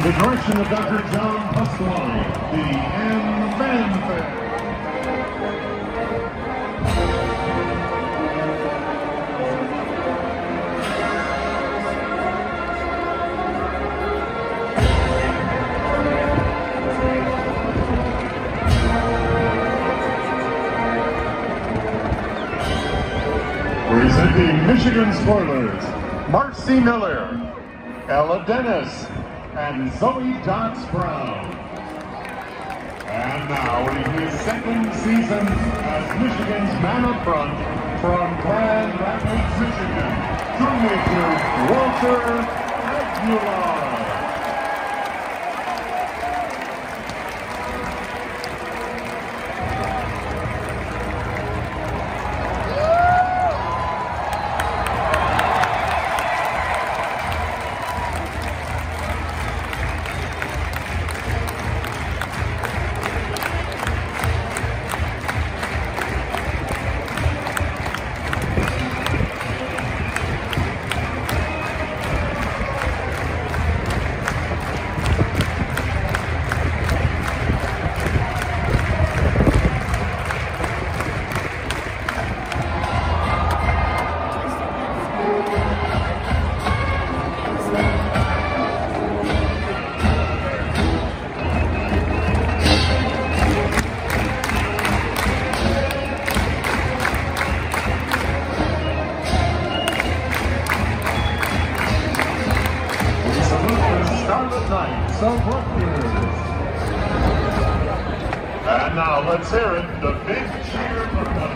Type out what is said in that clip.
The direction of Dr. John Pasquale, the M Fanfare. Presenting Michigan Spoilers, Marcy Miller, Ella Dennis, and Zoe Dotz Brown. And now in his second season as Michigan's man up front from Grand Rapids, Michigan, filmmaker Walter Aguilar. And now let's hear it, the big cheer from the